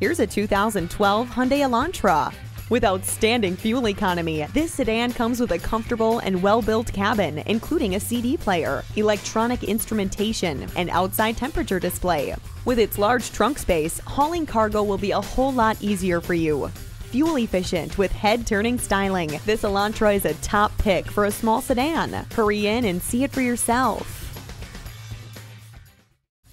Here's a 2012 Hyundai Elantra. With outstanding fuel economy, this sedan comes with a comfortable and well-built cabin, including a CD player, electronic instrumentation, and outside temperature display. With its large trunk space, hauling cargo will be a whole lot easier for you. Fuel efficient with head-turning styling, this Elantra is a top pick for a small sedan. Hurry in and see it for yourself.